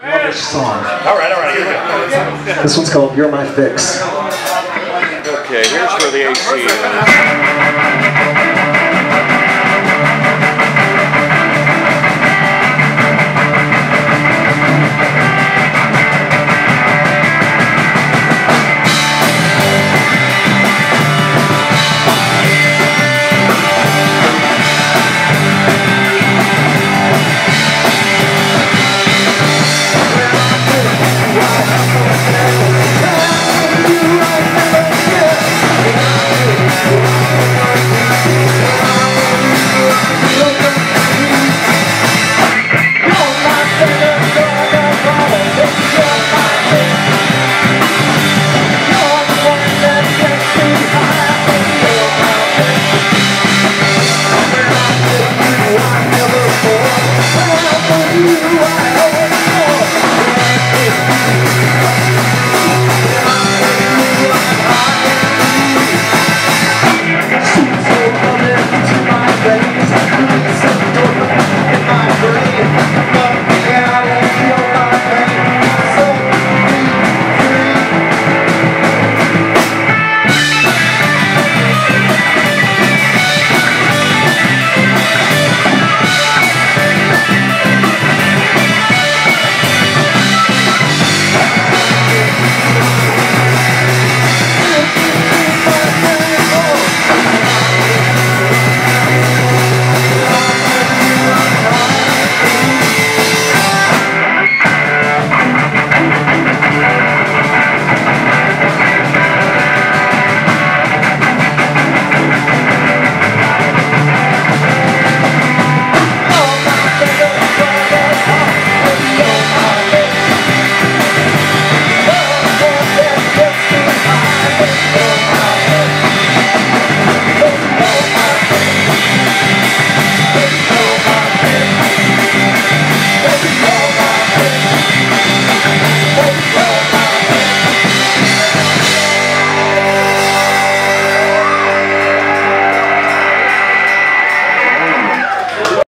Lovish song. All right, all right, here we go. This one's called You're My Fix. Okay, here's where the AC is.